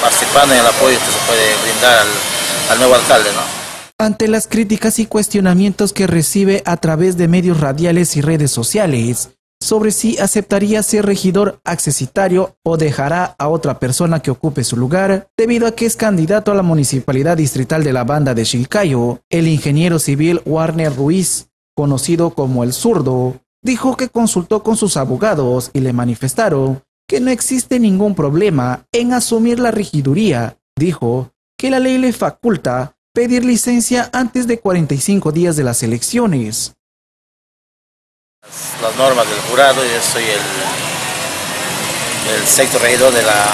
participando en el apoyo que se puede brindar al, nuevo alcalde. ¿no? Ante las críticas y cuestionamientos que recibe a través de medios radiales y redes sociales, sobre si aceptaría ser regidor accesitario o dejará a otra persona que ocupe su lugar, debido a que es candidato a la municipalidad distrital de la banda de Chilcayo, el ingeniero civil Warner Ruiz, conocido como el zurdo, dijo que consultó con sus abogados y le manifestaron que no existe ningún problema en asumir la regiduría. Dijo que la ley le faculta pedir licencia antes de 45 días de las elecciones las normas del jurado, yo soy el, el sexto regidor de la,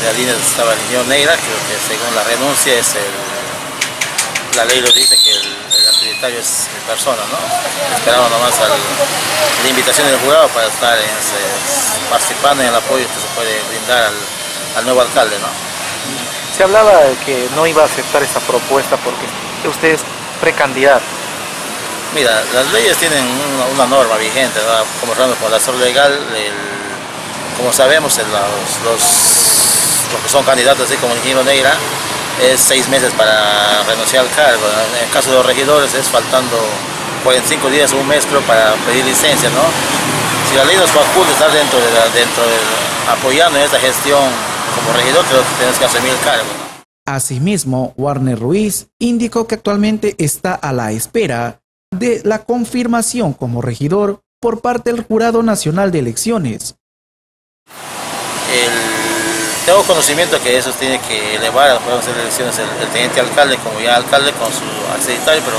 de la línea de Estado Negra, creo que según la renuncia es el, la ley lo dice que el, es mi persona, ¿no? Esperamos nomás al, la invitación del jurado para estar en participando en el apoyo que se puede brindar al, al nuevo alcalde, ¿no? Se hablaba de que no iba a aceptar esta propuesta porque usted es precandidato. Mira, las leyes tienen una, norma vigente, ¿no? como con la zona legal, como sabemos, los, los, que son candidatos, así como el ingeniero Negra, es seis meses para renunciar al cargo. En el caso de los regidores es faltando 45 días o un mes creo para pedir licencia, ¿no? Si la ley nos faculta estar dentro de, dentro de apoyando en esta gestión como regidor, creo que tienes que asumir el cargo. Asimismo, Warner Ruiz indicó que actualmente está a la espera de la confirmación como regidor por parte del Jurado Nacional de Elecciones. Tengo conocimiento que eso tiene que elevar a las elecciones el, teniente alcalde como ya alcalde con su acreditario, pero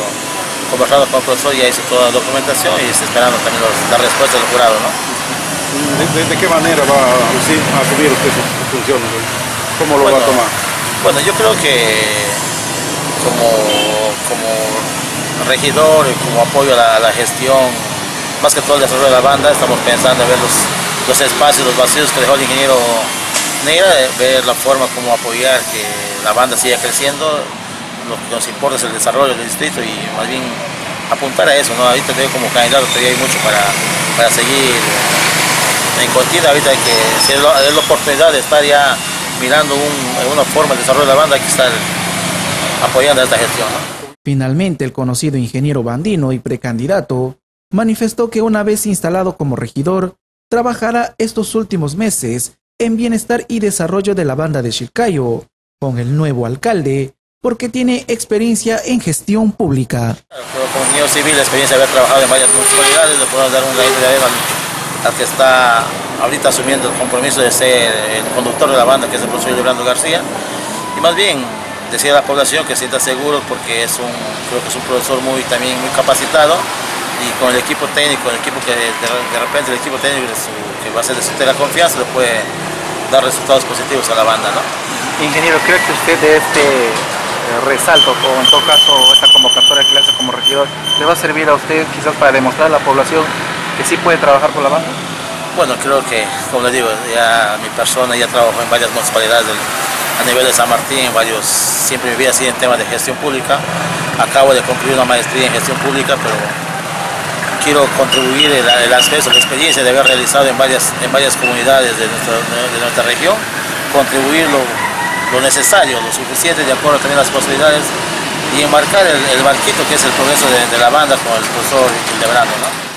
conversando con el profesor ya hizo toda la documentación y está esperando también la respuesta del jurado. ¿no? ¿De, qué manera va a asumir usted su función? ¿Cómo lo va a tomar? Bueno, yo creo que como, como regidor y como apoyo a la, gestión, más que todo el desarrollo de la banda, estamos pensando en ver los, los espacios, los vacíos que dejó el ingeniero Negra, ver la forma como apoyar que la banda siga creciendo. Lo que nos importa es el desarrollo del distrito y más bien apuntar a eso, ¿no? Ahorita tengo como candidato todavía hay mucho para, para seguir en continua, ahorita hay que, si es la, oportunidad de estar ya mirando un, una forma de desarrollo de la banda, hay que estar apoyando esta gestión. Finalmente, el conocido ingeniero bandino y precandidato manifestó que una vez instalado como regidor, trabajará estos últimos meses en bienestar y desarrollo de la banda de Chilcayo con el nuevo alcalde porque tiene experiencia en gestión pública. Como ingeniero civil, la experiencia de haber trabajado en varias municipalidades, le podemos dar un idea al, al que está ahorita asumiendo el compromiso de ser el conductor de la banda, que es el profesor Leonardo García. Y más bien, decir a la población que sienta seguro porque es un, creo que es un profesor muy, también muy capacitado y con el equipo técnico, el equipo que de, repente el equipo técnico que va a ser de su la confianza le puede dar resultados positivos a la banda. ¿no? Ingeniero, ¿cree que usted de este eh, resalto o en todo caso esta convocatoria que le hace como regidor le va a servir a usted quizás para demostrar a la población que sí puede trabajar con la banda? Bueno, creo que, como le digo, ya mi persona ya trabajó en varias municipalidades del, a nivel de San Martín, varios, siempre viví así en temas de gestión pública. Acabo de concluir una maestría en gestión pública, pero quiero contribuir el, el acceso, la experiencia de haber realizado en varias, en varias comunidades de nuestra, de nuestra región, contribuir lo, lo, necesario, lo suficiente, de acuerdo también a las posibilidades, y enmarcar el, el barquito que es el progreso de, la banda con el profesor Hildebrando. ¿no?